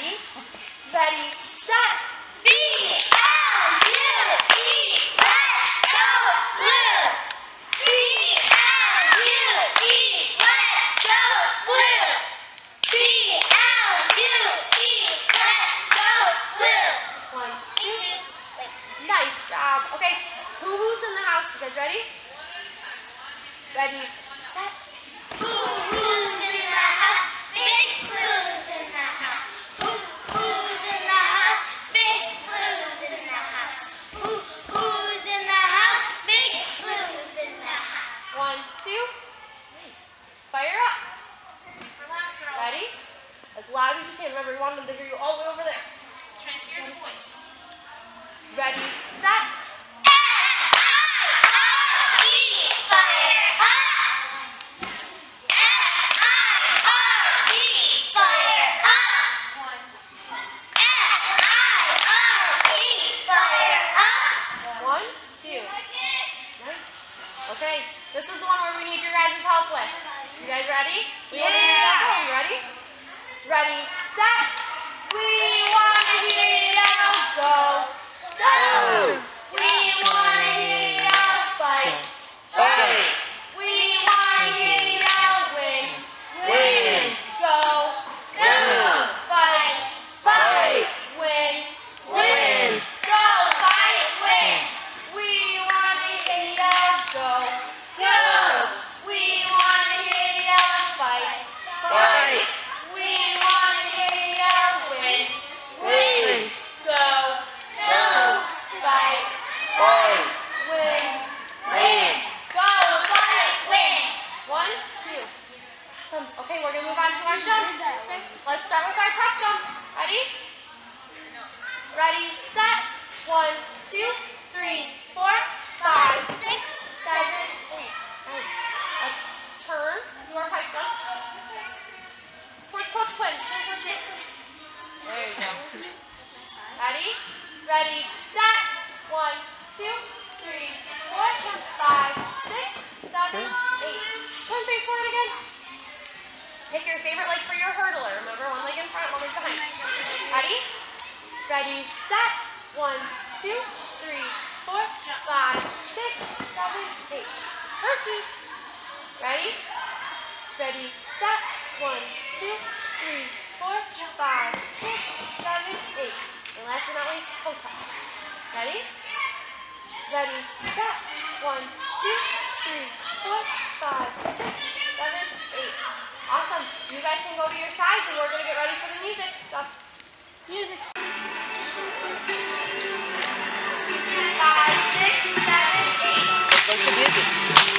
Ready? Ready, set, B L U E. Let's go blue. B L U E. Let's go blue. B L U E. Let's go blue. One, two. Nice job. Okay, who's in the house? You guys ready? Ready, set. Ready, set. Okay, this is the one where we need your guys' help with. You guys ready? We want to hear you go. You ready? Ready, set. We want to hear you go. Go. We want to hear you fight. Fight. We want to hear you win. Win. Go. Go. Fight. Fight. Win. Win. Go. Fight. Win. We want to hear you go. Go. We want to hear you fight. Fight. We want to hear you win. Win. Go. Go. Fight. Fight. Win. Win. Go. Fight. Win. One, two. Awesome. Okay, we're gonna move on to our jumps. Let's start with our tuck jump. Ready? Ready, set. One, two, three, four, five, six, seven, eight. Nice. Let's turn. Do our pike jump. Towards Coach Quinn. Turn towards it. There you go. Ready? Ready, set. One, two, three, four, five, six, seven, eight. Turn face forward again. Pick your favorite leg for your hurdler. Remember, one leg in front, one leg behind. Ready? Ready, set. One, two, three, four, five, six, seven, eight. Herkie. Ready? Ready, set. One, two, three, four, five, six, seven, eight. And last but not least, toe touch. Ready? Ready, set. One, two, three, four, five, six, seven, eight. Awesome. You guys can go to your sides and we're going to get ready for the music stuff. So, music Five, six, seven, eight. Let's go music.